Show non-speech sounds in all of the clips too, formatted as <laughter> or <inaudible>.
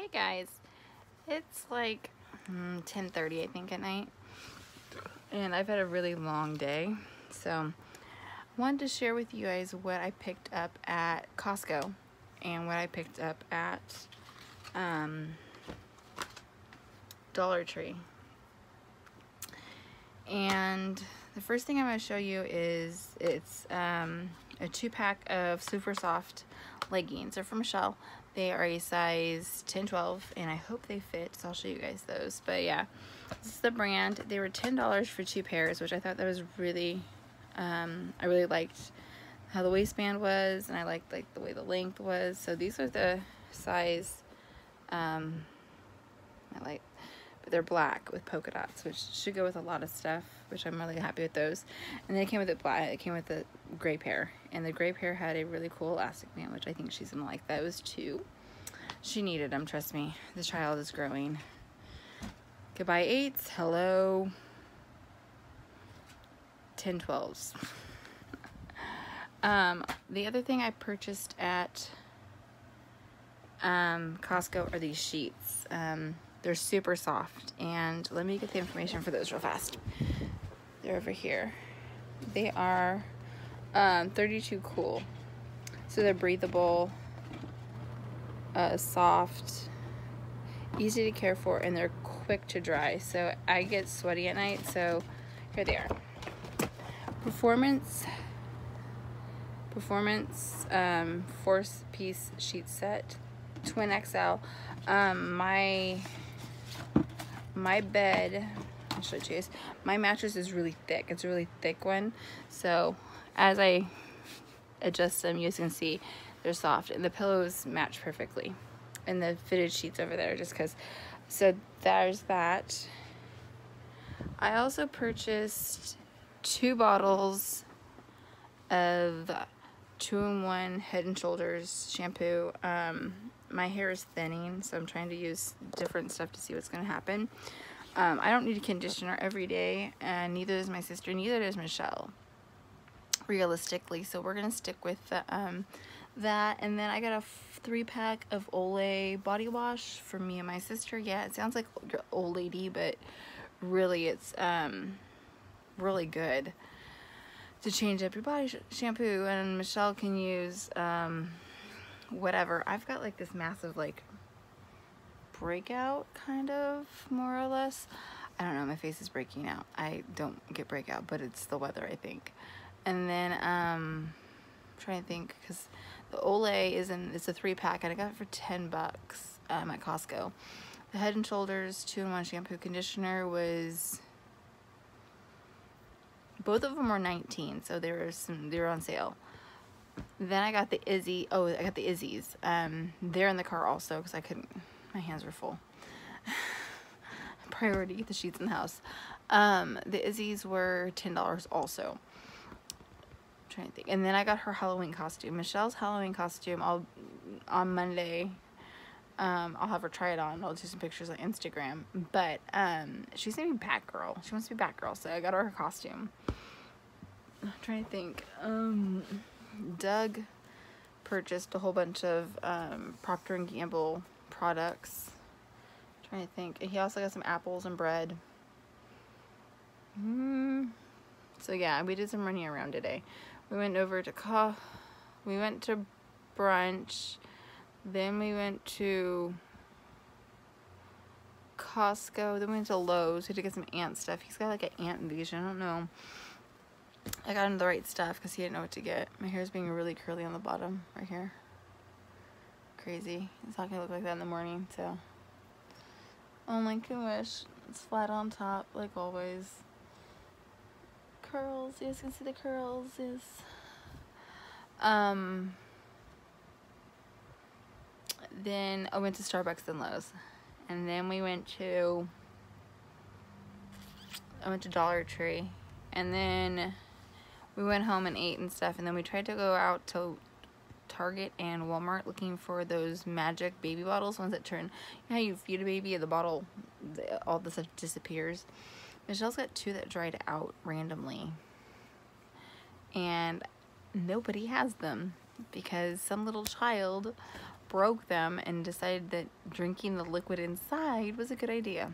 Hey guys, it's like mm, 10.30 I think at night and I've had a really long day so I wanted to share with you guys what I picked up at Costco and what I picked up at um, Dollar Tree and the first thing I'm going to show you is it's um, a two pack of super soft leggings. They're from Michelle. They are a size 10, 12, and I hope they fit, so I'll show you guys those. But yeah, this is the brand. They were $10 for two pairs, which I thought that was really, um, I really liked how the waistband was, and I liked like the way the length was. So these are the size, um, I like but they're black with polka dots, which should go with a lot of stuff, which I'm really happy with those. And then it came with a black, it came with a gray pair, and the gray pair had a really cool elastic band, which I think she's gonna like. That was two. She needed them, trust me. The child is growing. Goodbye eights, hello. 10 12s. <laughs> um, the other thing I purchased at um, Costco are these sheets. Um, they're super soft. And let me get the information for those real fast. They're over here. They are um, 32 cool. So they're breathable, uh, soft, easy to care for, and they're quick to dry. So I get sweaty at night, so here they are. Performance Performance um, force piece sheet set, twin XL. Um, my my bed, I'll show you my mattress is really thick. It's a really thick one. So as I adjust them, you can see they're soft and the pillows match perfectly. And the fitted sheets over there just because. So there's that. I also purchased two bottles of two-in-one Head and Shoulders shampoo. Um, my hair is thinning, so I'm trying to use different stuff to see what's going to happen. Um, I don't need a conditioner every day, and neither does my sister, neither does Michelle, realistically. So we're to stick with the, um, that. And then I got a three-pack of Olay body wash for me and my sister. Yeah, it sounds like old lady, but really it's um, really good to change up your body sh shampoo. And Michelle can use... Um, whatever. I've got like this massive like breakout kind of more or less. I don't know, my face is breaking out. I don't get breakout, but it's the weather, I think. And then, um, I'm trying to think, because the Olay is in, it's a three pack, and I got it for 10 bucks um, at Costco. The Head and Shoulders 2-in-1 shampoo conditioner was, both of them were 19, so they were some, they were on sale. Then I got the Izzy. Oh, I got the Izzy's. Um, they're in the car also because I couldn't. My hands were full. <laughs> Priority the sheets in the house. Um, the Izzy's were ten dollars also. Trying to think. And then I got her Halloween costume. Michelle's Halloween costume. I'll on Monday. Um, I'll have her try it on. I'll do some pictures on Instagram. But um, she's gonna be Batgirl. She wants to be Batgirl, so I got her her costume. I'm trying to think. Um. Doug purchased a whole bunch of um, Procter & Gamble products. I'm trying to think. He also got some apples and bread. Mm. So yeah, we did some running around today. We went over to co we went to brunch. Then we went to Costco. Then we went to Lowe's. We had to get some ant stuff. He's got like an ant invasion. I don't know. I got him the right stuff because he didn't know what to get. My hair is being really curly on the bottom right here. Crazy. It's not gonna look like that in the morning, so. Oh my gosh. It's flat on top, like always. Curls. You guys can see the curls. Yes. Um. Then I went to Starbucks and Lowe's. And then we went to. I went to Dollar Tree. And then we went home and ate and stuff and then we tried to go out to Target and Walmart looking for those magic baby bottles ones that turn you know how you feed a baby and the bottle all the stuff disappears Michelle's got two that dried out randomly and nobody has them because some little child broke them and decided that drinking the liquid inside was a good idea.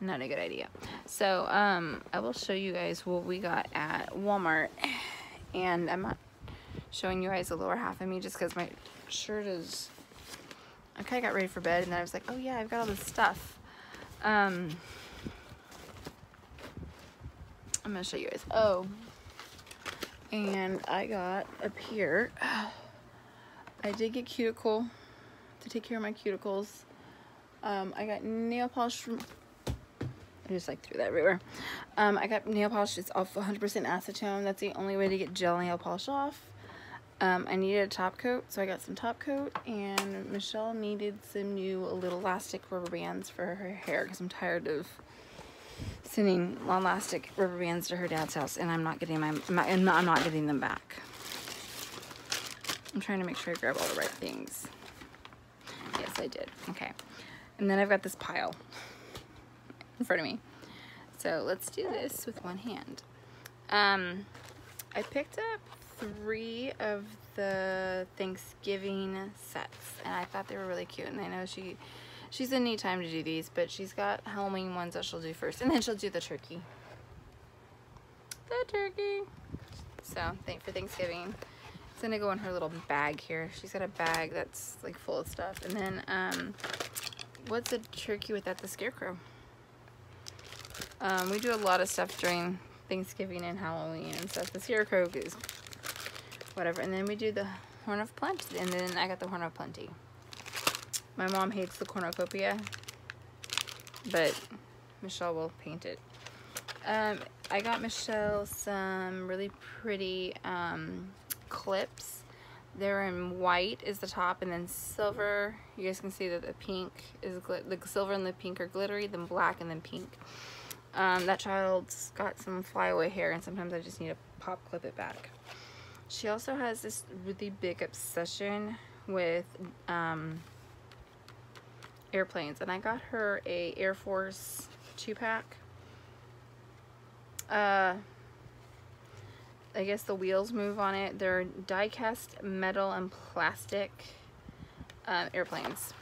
Not a good idea. So, um, I will show you guys what we got at Walmart. <sighs> And I'm not showing you guys the lower half of me just because my shirt is... I kind of got ready for bed and then I was like, oh yeah, I've got all this stuff. Um, I'm to show you guys. Oh, and I got up here, <sighs> I did get cuticle to take care of my cuticles. Um, I got nail polish from, I just like threw that everywhere. Um, I got nail polish, it's off 100% acetone. That's the only way to get gel nail polish off. Um, I needed a top coat, so I got some top coat, and Michelle needed some new little elastic rubber bands for her hair, because I'm tired of sending long elastic rubber bands to her dad's house, and I'm not getting my, my I'm not getting them back. I'm trying to make sure I grab all the right things. Yes, I did. Okay. And then I've got this pile in front of me. So let's do this with one hand. Um, I picked up three of the Thanksgiving sets and I thought they were really cute and I know she she's in need time to do these but she's got Halloween ones that she'll do first and then she'll do the turkey. The turkey. So thank for Thanksgiving. It's gonna go in her little bag here. She's got a bag that's like full of stuff. And then um what's a turkey without the scarecrow? Um, we do a lot of stuff during Thanksgiving and Halloween and stuff. The scarecrow is whatever. And then we do the Horn of Plenty, and then I got the Horn of Plenty. My mom hates the cornucopia, but Michelle will paint it. Um, I got Michelle some really pretty um, clips. They're in white is the top and then silver. You guys can see that the pink is the silver and the pink are glittery, then black and then pink. Um, that child's got some flyaway hair and sometimes I just need to pop clip it back. She also has this really big obsession with um, airplanes. And I got her a Air Force 2-pack. Uh, I guess the wheels move on it. They're die-cast metal and plastic um, airplanes.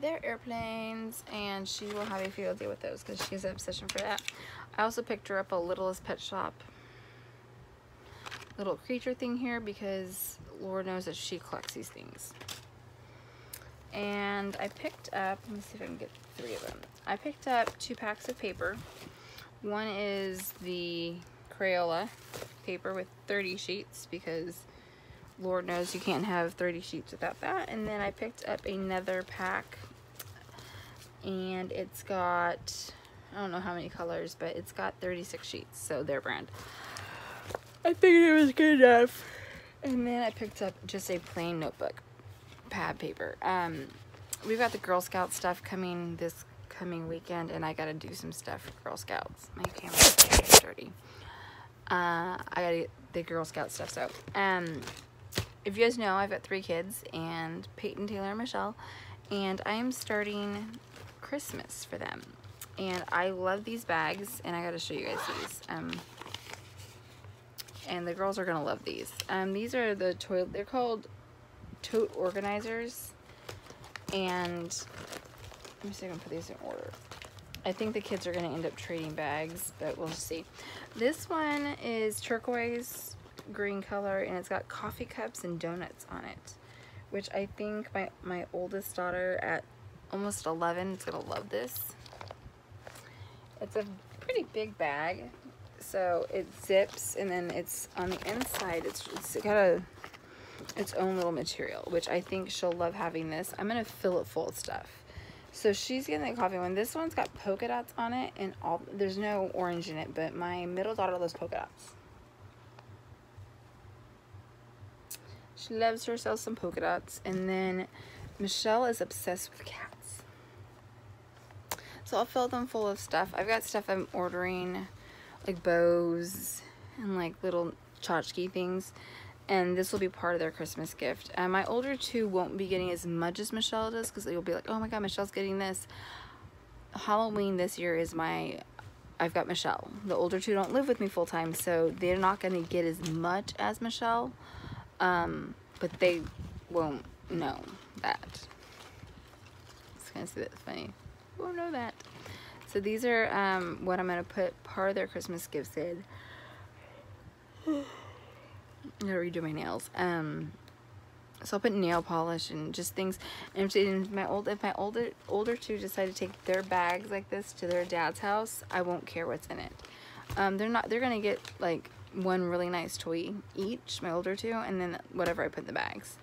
They're airplanes, and she will have a field day with those because she has an obsession for that. I also picked her up a Littlest Pet Shop little creature thing here because Lord knows that she collects these things. And I picked up, let me see if I can get three of them. I picked up two packs of paper. One is the Crayola paper with 30 sheets because Lord knows you can't have 30 sheets without that. And then I picked up another pack and it's got, I don't know how many colors, but it's got 36 sheets, so their brand. I figured it was good enough. And then I picked up just a plain notebook, pad paper. Um, we've got the Girl Scout stuff coming this coming weekend, and I gotta do some stuff for Girl Scouts. My camera's dirty. Uh, I get the Girl Scout stuff. So, um, if you guys know, I've got three kids, and Peyton, Taylor, and Michelle, and I am starting Christmas for them. And I love these bags, and I gotta show you guys these. Um, and the girls are gonna love these. Um, these are the toilet, they're called tote organizers. And let me see if I can put these in order. I think the kids are gonna end up trading bags, but we'll see. This one is turquoise green color and it's got coffee cups and donuts on it, which I think my, my oldest daughter at almost 11 is gonna love this. It's a pretty big bag so it zips and then it's on the inside it's, it's got a its own little material which I think she'll love having this. I'm gonna fill it full of stuff. So she's getting the coffee one. This one's got polka dots on it and all there's no orange in it but my middle daughter loves polka dots. She loves herself some polka dots. And then Michelle is obsessed with cats. So I'll fill them full of stuff. I've got stuff I'm ordering like bows and like little tchotchke things and this will be part of their Christmas gift. And my older two won't be getting as much as Michelle does because they'll be like, oh my god, Michelle's getting this. Halloween this year is my, I've got Michelle. The older two don't live with me full time, so they're not going to get as much as Michelle. Um, but they won't know that. It's kind of see that's funny. Won't know that. So these are um, what I'm going to put part of their Christmas gifts in. <sighs> I gotta redo my nails. Um, so I'll put nail polish and just things. And if my old, if my older older two decide to take their bags like this to their dad's house, I won't care what's in it. Um, they're not. They're gonna get like one really nice toy each, my older two, and then whatever I put in the bags.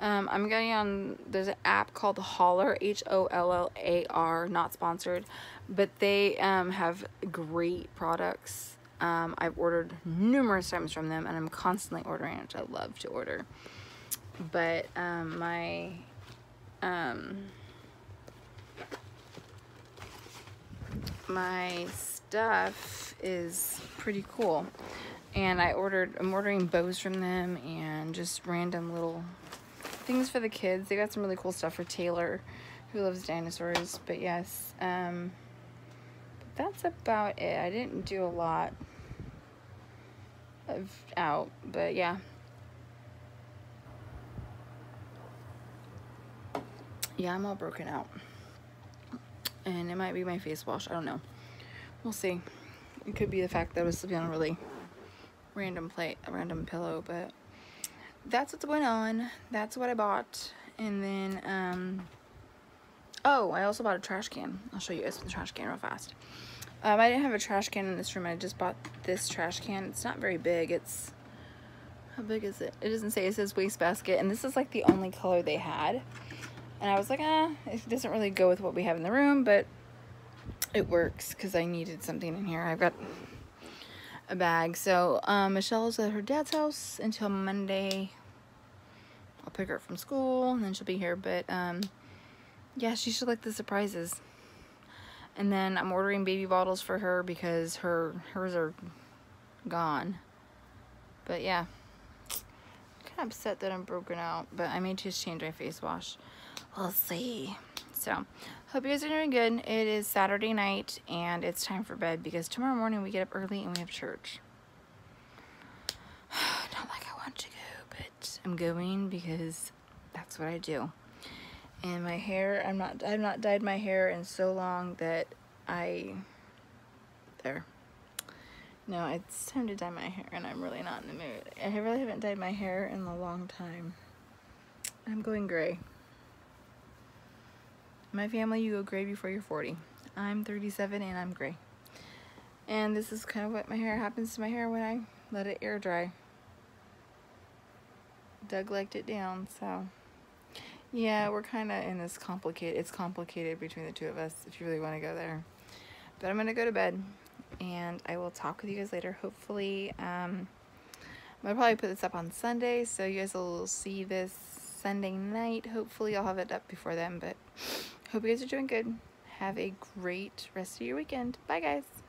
Um, I'm getting on, there's an app called Hollar, H-O-L-L-A-R, not sponsored, but they um, have great products. Um, I've ordered numerous times from them, and I'm constantly ordering, which I love to order. But um, my, um, my stuff is pretty cool. And I ordered I'm ordering bows from them and just random little things for the kids. They got some really cool stuff for Taylor who loves dinosaurs. But yes um that's about it. I didn't do a lot out but yeah yeah I'm all broken out and it might be my face wash I don't know we'll see it could be the fact that I was sleeping on a really random plate, a random pillow, but that's what's going on. That's what I bought. And then, um, oh, I also bought a trash can. I'll show you guys the trash can real fast. Um, I didn't have a trash can in this room. I just bought this trash can. It's not very big. It's, how big is it? It doesn't say. It says wastebasket. And this is like the only color they had. And I was like, ah, it doesn't really go with what we have in the room, but it works because I needed something in here. I've got a bag. So um, Michelle is at her dad's house until Monday. I'll pick her up from school and then she'll be here. But um, yeah, she should like the surprises. And then I'm ordering baby bottles for her because her hers are gone. But yeah, I'm kind of upset that I'm broken out. But I may just change my face wash. We'll see. So, hope you guys are doing good. It is Saturday night and it's time for bed because tomorrow morning we get up early and we have church. <sighs> Not like I want to go, but I'm going because that's what I do. And my hair, I'm not, I've not dyed my hair in so long that I, there. No, it's time to dye my hair and I'm really not in the mood. I really haven't dyed my hair in a long time. I'm going gray my family, you go gray before you're 40. I'm 37 and I'm gray. And this is kind of what my hair happens to my hair when I let it air dry. Doug liked it down, so yeah, we're kind of in this complicated, it's complicated between the two of us if you really want to go there. But I'm going to go to bed and I will talk with you guys later. Hopefully, um, I'm going to probably put this up on Sunday, so you guys will see this Sunday night. Hopefully I'll have it up before then, but Hope you guys are doing good. Have a great rest of your weekend. Bye, guys.